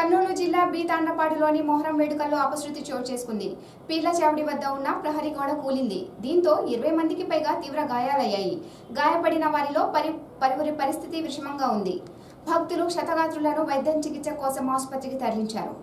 కర్నూలు జిల్లా బి తాండపాడులోని మొహరం వేడుకల్లో అపశృతి చోటు చేసుకుంది. పీర్ల చావడి వద్ద ఉన్న ప్రహరీ గోడ కూలింది. దీంతో ఇరవై మందికి పైగా తీవ్ర గాయాలయ్యాయి. గాయపడిన వారిలో పరి పలువురి పరిస్థితి విషమంగా ఉంది. భక్తులు క్షతగాత్రులను వైద్యం చికిత్స కోసం ఆసుపత్రికి తరలించారు.